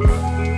Bye.